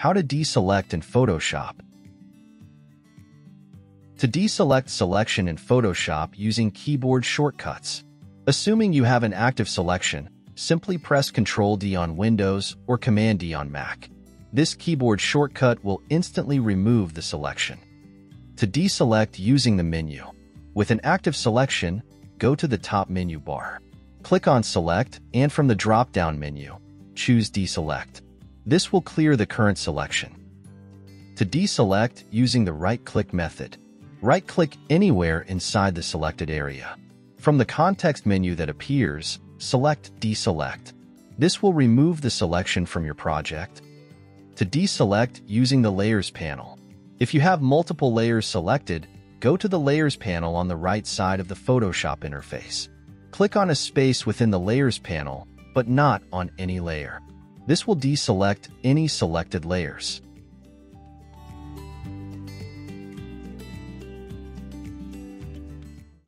How to deselect in Photoshop. To deselect selection in Photoshop using keyboard shortcuts. Assuming you have an active selection, simply press Ctrl-D on Windows or Command-D on Mac. This keyboard shortcut will instantly remove the selection. To deselect using the menu. With an active selection, go to the top menu bar. Click on Select and from the drop-down menu, choose Deselect. This will clear the current selection. To deselect using the right-click method, right-click anywhere inside the selected area. From the context menu that appears, select Deselect. This will remove the selection from your project. To deselect using the Layers panel. If you have multiple layers selected, go to the Layers panel on the right side of the Photoshop interface. Click on a space within the Layers panel, but not on any layer. This will deselect any selected layers.